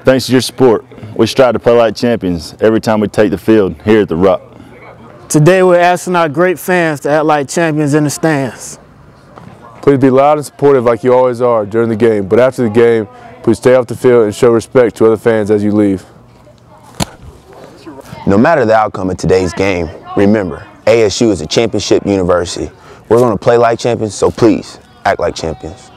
Thanks to your support, we strive to play like champions every time we take the field here at the Rock. Today we're asking our great fans to act like champions in the stands. Please be loud and supportive like you always are during the game, but after the game, please stay off the field and show respect to other fans as you leave. No matter the outcome of today's game, remember, ASU is a championship university. We're going to play like champions, so please act like champions.